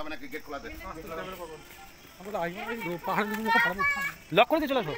হবে না খোলাতে লক করে দিয়ে চলে আসো।